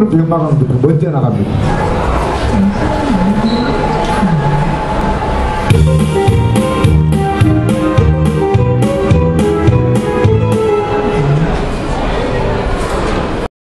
그룹 연방하는데 먼저 나갑니다.